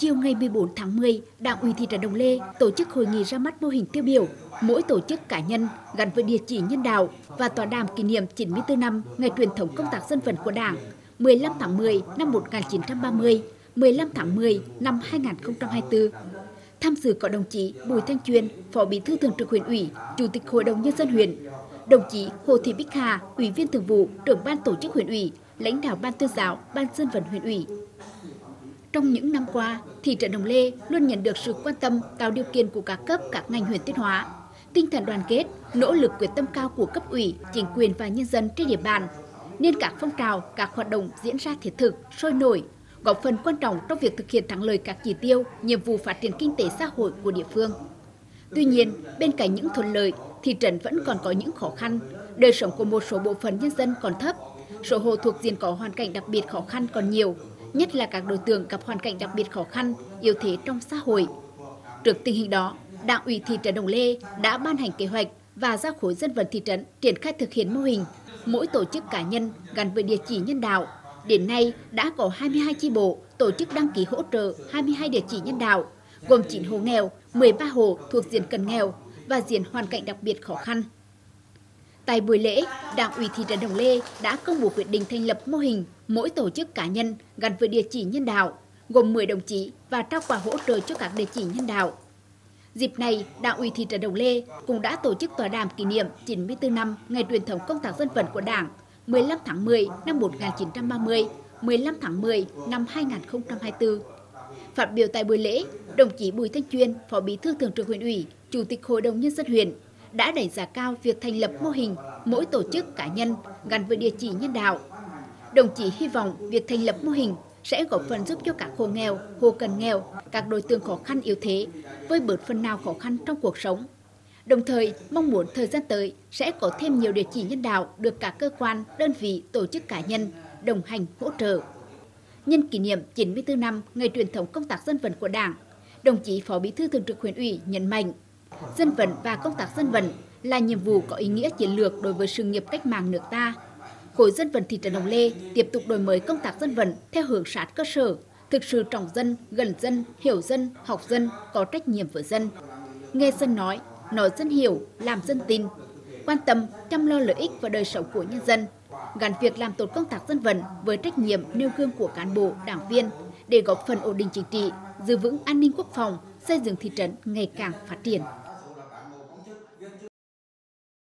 Chiều ngày 14 tháng 10, Đảng ủy thị trấn Đồng Lê tổ chức hội nghị ra mắt mô hình tiêu biểu mỗi tổ chức cá nhân gắn với địa chỉ nhân đạo và tọa đàm kỷ niệm 94 năm ngày truyền thống công tác dân vận của Đảng 15 tháng 10 năm 1930, 15 tháng 10 năm 2024. Tham dự có đồng chí Bùi Thanh Chuyên, Phó Bí thư Thường trực huyện ủy, Chủ tịch Hội đồng nhân dân huyện, đồng chí Hồ Thị Bích Hà, Ủy viên Thường vụ, trưởng ban tổ chức huyện ủy, lãnh đạo ban tuyên giáo, ban dân vận huyện ủy. Trong những năm qua, thị trấn Đồng Lê luôn nhận được sự quan tâm, tạo điều kiện của các cấp, các ngành huyện Tuyên Hóa. Tinh thần đoàn kết, nỗ lực quyết tâm cao của cấp ủy, chính quyền và nhân dân trên địa bàn, nên các phong trào, các hoạt động diễn ra thiết thực, sôi nổi, góp phần quan trọng trong việc thực hiện thắng lợi các chỉ tiêu, nhiệm vụ phát triển kinh tế xã hội của địa phương. Tuy nhiên, bên cạnh những thuận lợi, thị trấn vẫn còn có những khó khăn. Đời sống của một số bộ phận nhân dân còn thấp, số hộ thuộc diện có hoàn cảnh đặc biệt khó khăn còn nhiều, nhất là các đối tượng gặp hoàn cảnh đặc biệt khó khăn, yếu thế trong xã hội. Trước tình hình đó, Đảng ủy thị trấn Đồng Lê đã ban hành kế hoạch và giao khối dân vận thị trấn triển khai thực hiện mô hình mỗi tổ chức cá nhân gắn với địa chỉ nhân đạo. Đến nay đã có 22 chi bộ tổ chức đăng ký hỗ trợ 22 địa chỉ nhân đạo, gồm 9 hộ nghèo, 13 hộ thuộc diện cận nghèo và diện hoàn cảnh đặc biệt khó khăn. Tại buổi lễ, Đảng ủy thị trấn Đồng Lê đã công bố quyết định thành lập mô hình mỗi tổ chức cá nhân gắn với địa chỉ nhân đạo, gồm 10 đồng chí và trao quà hỗ trợ cho các địa chỉ nhân đạo. Dịp này, Đảng ủy thị trấn Đồng Lê cũng đã tổ chức tọa đàm kỷ niệm 94 năm ngày truyền thống công tác dân vận của Đảng 15 tháng 10 năm 1930, 15 tháng 10 năm 2024. Phát biểu tại buổi lễ, đồng chí Bùi Thanh Chuyên, Phó Bí thư Thường trực huyện ủy, Chủ tịch Hội đồng nhân dân huyện đã đánh giá cao việc thành lập mô hình mỗi tổ chức cá nhân gắn với địa chỉ nhân đạo. Đồng chí hy vọng việc thành lập mô hình sẽ góp phần giúp cho các hộ nghèo, hộ cần nghèo, các đối tượng khó khăn yếu thế với bớt phần nào khó khăn trong cuộc sống. Đồng thời, mong muốn thời gian tới sẽ có thêm nhiều địa chỉ nhân đạo được các cơ quan, đơn vị, tổ chức cá nhân đồng hành hỗ trợ. Nhân kỷ niệm 94 năm ngày truyền thống công tác dân vận của Đảng, đồng chí Phó Bí thư Thường trực huyện ủy nhấn mạnh, dân vận và công tác dân vận là nhiệm vụ có ý nghĩa chiến lược đối với sự nghiệp cách mạng nước ta. Khối dân vận thị trấn Đồng Lê tiếp tục đổi mới công tác dân vận theo hướng sát cơ sở, thực sự trọng dân, gần dân, hiểu dân, học dân, có trách nhiệm với dân. Nghe dân nói, nói dân hiểu, làm dân tin, quan tâm, chăm lo lợi ích và đời sống của nhân dân, gắn việc làm tốt công tác dân vận với trách nhiệm nêu gương của cán bộ, đảng viên để góp phần ổn định chính trị, giữ vững an ninh quốc phòng, xây dựng thị trấn ngày càng phát triển.